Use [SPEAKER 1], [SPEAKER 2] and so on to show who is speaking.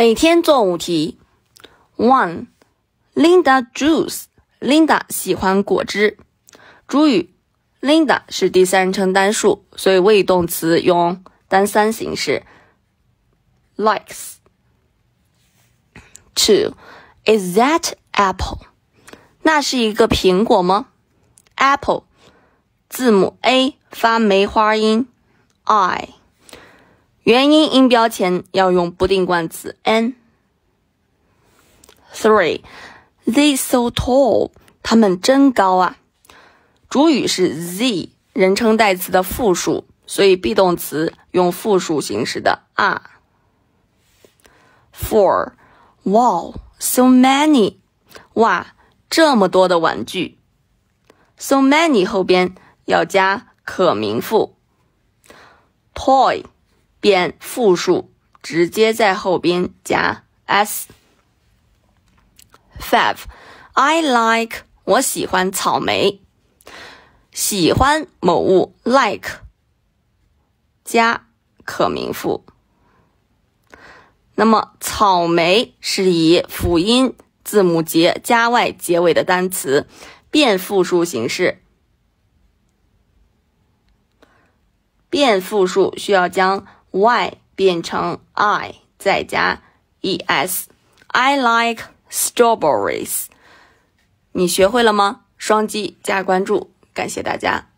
[SPEAKER 1] 每天做五题。One, Linda juice. Linda 喜欢果汁。主语 Linda 是第三人称单数，所以谓语动词用单三形式。Likes. Two, Is that apple? 那是一个苹果吗？Apple 字母 A 发梅花音，I。元音音标前要用不定冠词 an。Three, they so tall. 他们真高啊。主语是 z，人称代词的复数，所以 be 动词用复数形式的 are。Four, wow, so many. 哇，这么多的玩具。So many 后边要加可名复。Toy 变复数，直接在后边加 s。Five, I like 我喜欢草莓。喜欢某物 like 加可名复。那么草莓是以辅音字母节加 y 结尾的单词，变复数形式。变复数需要将 y 变成 i，再加 es。I like strawberries。你学会了吗？双击加关注，感谢大家。